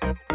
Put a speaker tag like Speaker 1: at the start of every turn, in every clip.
Speaker 1: Thank you.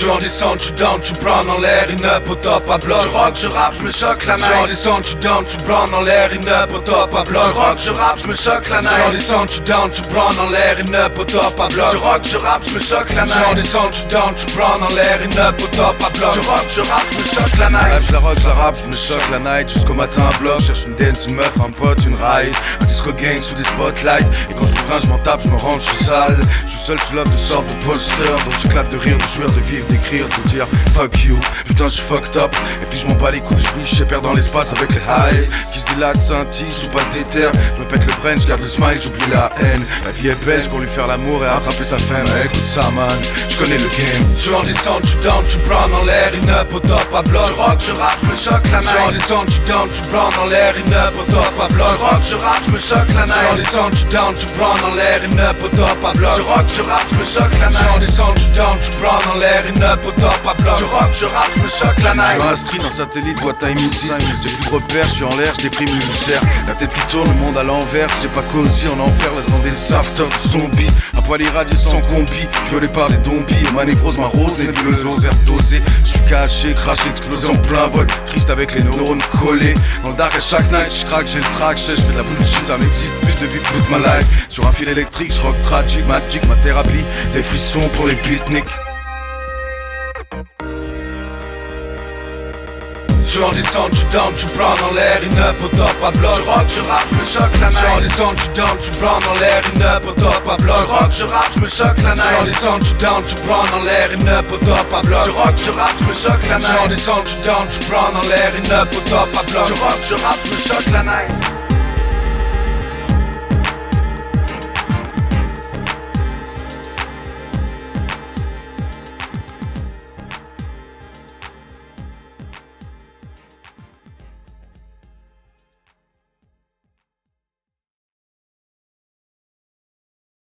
Speaker 1: Je en descends, tu down, tu brown en l'air, une up au top à bloc.
Speaker 2: Je rock, je rap, je me choque la night.
Speaker 1: Je en descends, tu down, tu brown en l'air, une up au top à bloc.
Speaker 2: Je rock, je rap, je me choque la night.
Speaker 1: Je en descends, tu down, tu brown en l'air, une up au top à bloc.
Speaker 2: Je rock, je rap, je me choque la night.
Speaker 1: Je en descends, tu down, tu brown en l'air, une up au top à bloc.
Speaker 2: Je rock, je rap, je me choque la night.
Speaker 3: Je la rock, je la rap, je me choque la night jusqu'au matin à bloc. Cherche une dance, une meuf, un pote, une ride. Un disco gang sous des spotlights. Et quand je trouve je m'en tape, je me rends, je suis sale. Je suis seul, je suis de sorte de poster. Donc j'éclate de rire, de jouir, de vivre, d'écrire, de dire fuck you. Putain, je suis fucked up. Et puis je m'en bats les couilles, je brille, je perds dans l'espace avec les highs. Qui se dilatent, scintillent, sous pas d'éther. Je me pète le brain, je garde le smile, j'oublie la haine. La vie est belle, je lui faire l'amour et attraper sa femme. écoute ça, man, je connais le game.
Speaker 1: Je en descends, tu down, tu brown en l'air, une up au top à bloc.
Speaker 2: Je rock, je rap, je me choque la night.
Speaker 1: Je en descends, tu down, tu brown en l'air, une up au top à bloc.
Speaker 2: Je rock, je rap, je me choque la night.
Speaker 1: Je en descends, tu down, tu brown en l'air, une up au top à bloc.
Speaker 2: Je rock, je rap, je me choque la night.
Speaker 1: Je en descends, tu down, tu brown en l'air, top à.
Speaker 2: Je rock, je rap, je me choque la night.
Speaker 3: Je suis street en satellite, vois time ici. J'ai plus de repères, je suis en l'air, je déprime l'ulcère. La tête qui tourne, le monde à l'envers. C'est pas cosy en enfer, laisse dans des afters zombies. Un poil irradié sans combi, violé par des zombies. Ma névrose, ma rose, nébuleuse, overdosée. Je suis caché, craché, explosé en plein vol. Triste avec les neurones collés. Dans le dark à chaque night, je craque, j'ai le track, je fais de la bullshit, ça m'excite plus de vie toute ma life. Sur un fil électrique, je rock tragique, magic, ma thérapie. Des frissons pour les beatniks.
Speaker 1: Je en descends, tu down, tu brown en l'air, une up au top à bloc.
Speaker 2: Je rock, je rap, je me choque la night.
Speaker 1: descends, tu down, tu brown en l'air, une up au top à bloc.
Speaker 2: Je rock, je rap, je me choque la night.
Speaker 1: descends, tu down, tu brown en l'air, une up au top à bloc.
Speaker 2: Je rock, je rap, je me choque la night.
Speaker 1: descends, tu down, tu brown en l'air, une up au top à bloc.
Speaker 2: Je rock, je rap, je me choque la night.